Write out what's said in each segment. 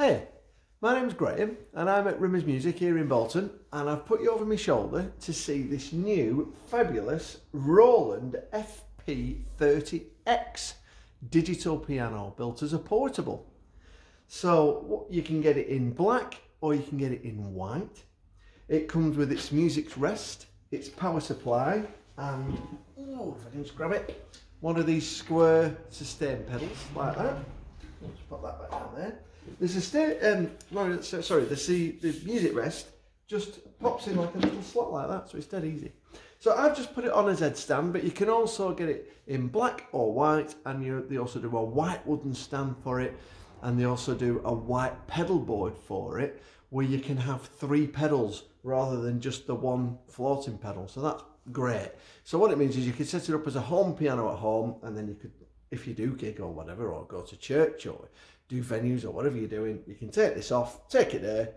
Hey, my name's Graham and I'm at Rimmers Music here in Bolton and I've put you over my shoulder to see this new fabulous Roland FP30X digital piano built as a portable. So you can get it in black or you can get it in white. It comes with its music's rest, its power supply and, oh, if I can just grab it, one of these square sustain pedals like that. Let's put that back down there. There's a stay, um, no, sorry, the, see, the music rest just pops in like a little slot like that, so it's dead easy. So I've just put it on a Z stand, but you can also get it in black or white, and you, they also do a white wooden stand for it, and they also do a white pedal board for it, where you can have three pedals rather than just the one floating pedal. So that's great. So what it means is you can set it up as a home piano at home, and then you could, if you do gig or whatever, or go to church or do venues or whatever you're doing, you can take this off, take it there,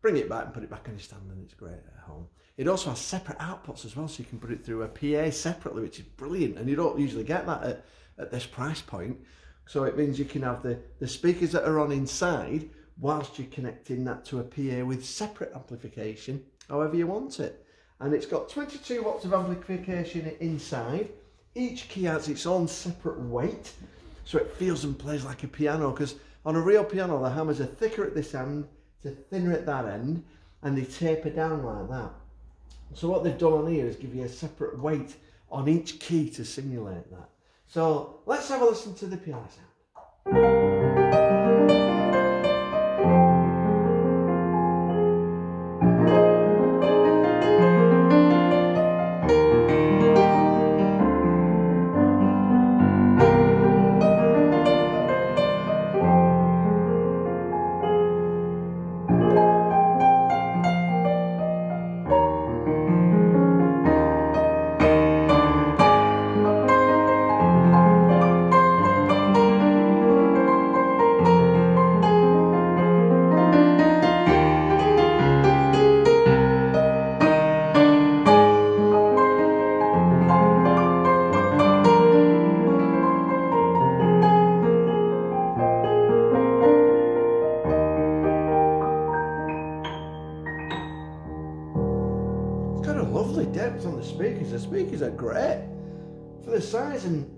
bring it back and put it back on your stand and it's great at home. It also has separate outputs as well, so you can put it through a PA separately, which is brilliant. And you don't usually get that at, at this price point. So it means you can have the, the speakers that are on inside whilst you're connecting that to a PA with separate amplification, however you want it. And it's got 22 watts of amplification inside. Each key has its own separate weight, so it feels and plays like a piano because on a real piano, the hammers are thicker at this end, to thinner at that end, and they taper down like that. So what they've done on here is give you a separate weight on each key to simulate that. So let's have a listen to the piano sound. Speakers. The speakers are great for the size and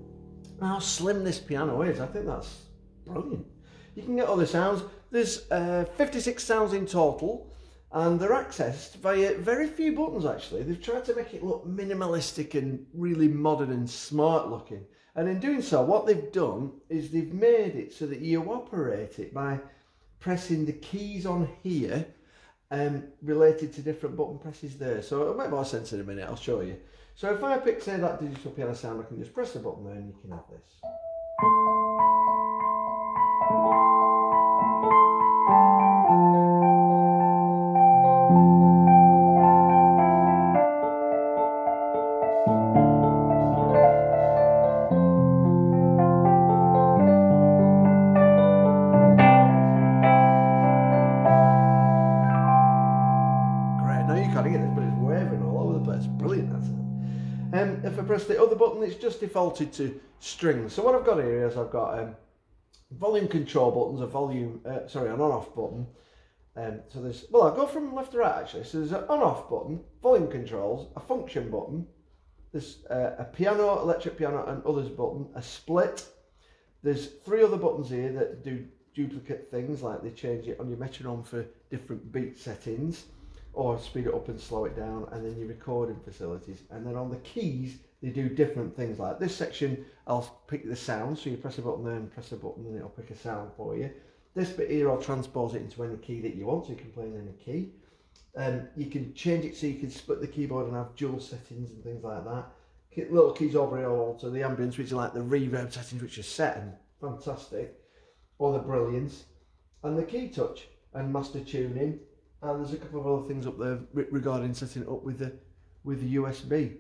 how slim this piano is. I think that's brilliant. You can get all the sounds. There's uh, 56 sounds in total and they're accessed via very few buttons actually. They've tried to make it look minimalistic and really modern and smart looking. And in doing so, what they've done is they've made it so that you operate it by pressing the keys on here um, related to different button presses there. So it'll make more sense in a minute, I'll show you. So if I pick, say, that digital piano sound, I can just press the button there and you can have this. Press the other button, it's just defaulted to strings. So what I've got here is I've got um, volume control buttons, a volume, uh, sorry, an on-off button. Um, so there's, well, I'll go from left to right actually. So there's an on-off button, volume controls, a function button, there's uh, a piano, electric piano and others button, a split. There's three other buttons here that do duplicate things, like they change it on your metronome for different beat settings or speed it up and slow it down and then your recording facilities and then on the keys they do different things like this section I'll pick the sound so you press a button there and press a button and it'll pick a sound for you. This bit here I'll transpose it into any key that you want so you can play in any key. Um, you can change it so you can split the keyboard and have dual settings and things like that. Little keys over here also the ambience which are like the reverb settings which are set and fantastic. Or the brilliance. And the key touch and master tuning. And there's a couple of other things up there regarding setting it up with the with the USB.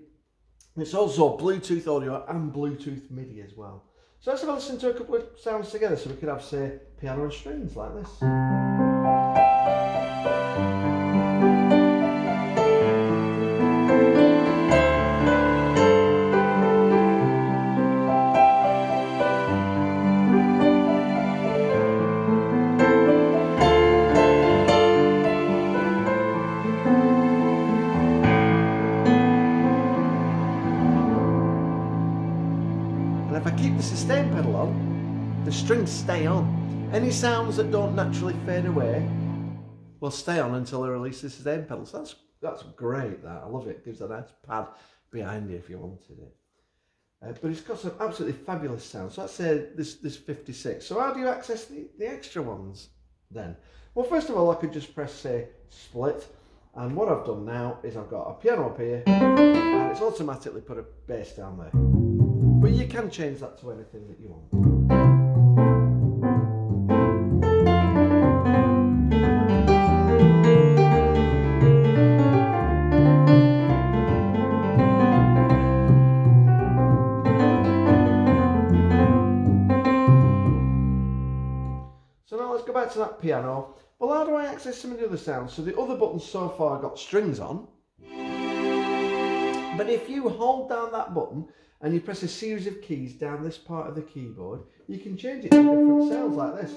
It's also Bluetooth audio and Bluetooth MIDI as well. So let's have a listen to a couple of sounds together so we could have say piano and strings like this. Stay on. Any sounds that don't naturally fade away will stay on until I release the sustain pedal. So that's that's great. That I love it. Gives a nice pad behind you if you wanted it. Uh, but it's got some absolutely fabulous sounds. So let's say this this 56. So how do you access the, the extra ones then? Well, first of all, I could just press say split. And what I've done now is I've got a piano up here and it's automatically put a bass down there. But you can change that to anything that you want. So now let's go back to that piano. Well, how do I access some of the other sounds? So the other buttons so far got strings on. But if you hold down that button and you press a series of keys down this part of the keyboard, you can change it to different sounds like this.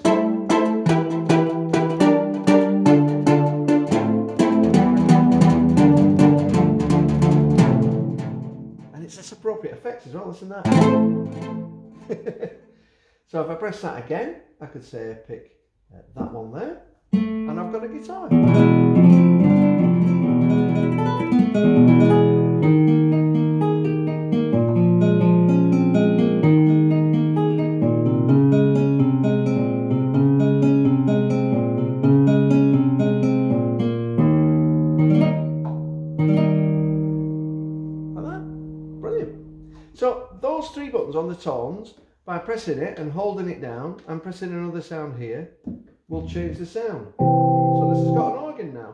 And it's this appropriate effects as well, listen to that. so if I press that again, I could say pick uh, that one there, and I've got a guitar. Three buttons on the tones by pressing it and holding it down and pressing another sound here will change the sound. So this has got an organ now.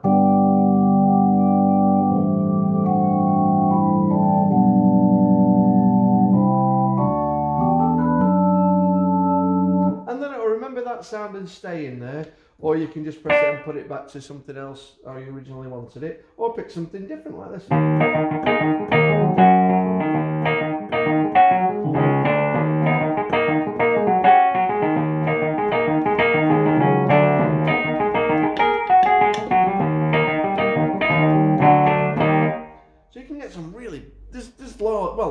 And then it'll remember that sound and stay in there or you can just press it and put it back to something else how you originally wanted it or pick something different like this.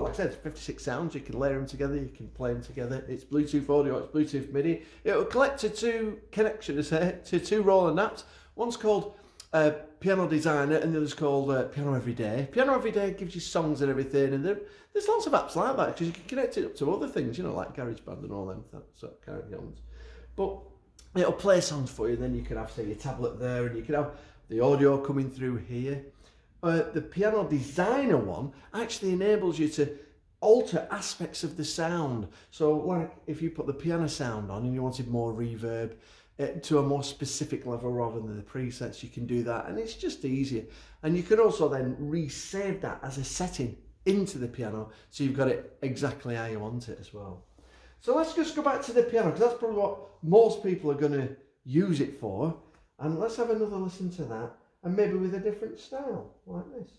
Well, like I said, it's 56 sounds. You can layer them together, you can play them together. It's Bluetooth audio, it's Bluetooth MIDI. It'll collect to two connections here, to two Roland apps. One's called uh, Piano Designer and the other's called uh, Piano Everyday. Piano Everyday gives you songs and everything, and there, there's lots of apps like that because you can connect it up to other things, you know, like GarageBand and all them sort of carry on. But it'll play songs for you, and then you can have, say, your tablet there, and you can have the audio coming through here uh, the piano designer one actually enables you to alter aspects of the sound. So like if you put the piano sound on and you wanted more reverb uh, to a more specific level rather than the presets, you can do that and it's just easier. And you can also then resave that as a setting into the piano so you've got it exactly how you want it as well. So let's just go back to the piano because that's probably what most people are going to use it for. And let's have another listen to that and maybe with a different style like this.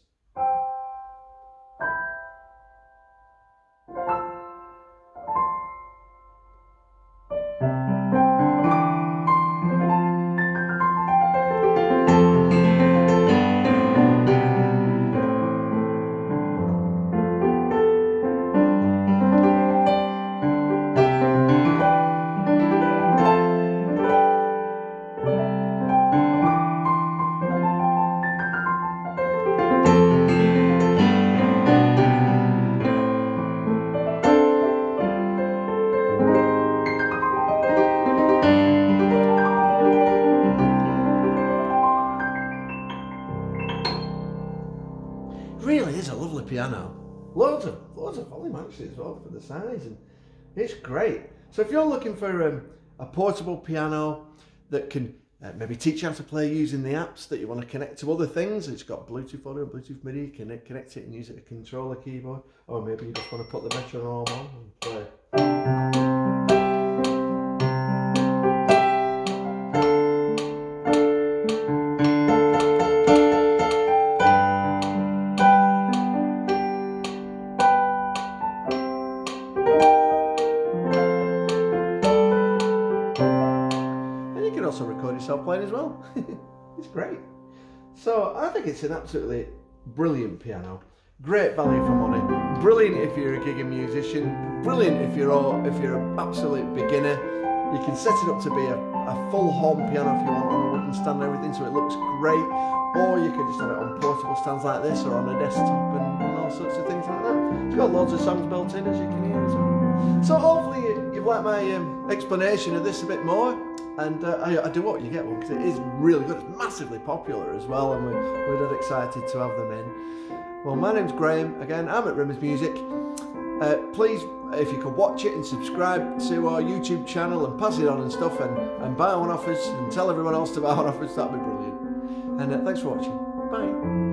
Actually as well for the size, and it's great. So if you're looking for um, a portable piano that can uh, maybe teach you how to play using the apps that you want to connect to other things. It's got Bluetooth audio, Bluetooth MIDI. You can connect it and use it to control the keyboard, or maybe you just want to put the metronome on and play. Playing as well. it's great. So I think it's an absolutely brilliant piano. Great value for money. Brilliant if you're a gigging musician. Brilliant if you're all, if you're an absolute beginner. You can set it up to be a, a full home piano if you want on a wooden stand and everything, so it looks great. Or you can just have it on portable stands like this or on a desktop and, and all sorts of things like that. It's got loads of songs built in as you can hear as well. So hopefully you've my um, explanation of this a bit more. And uh, I, I, do hope you get one because it is really good. It's massively popular as well, and we're, we're dead excited to have them in. Well, my name's Graham. Again, I'm at Rimmers Music. Uh, please, if you could watch it and subscribe to our YouTube channel and pass it on and stuff, and, and buy one off us and tell everyone else to buy one off us, that'd be brilliant. And uh, thanks for watching. Bye.